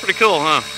Pretty cool, huh?